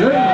Yeah.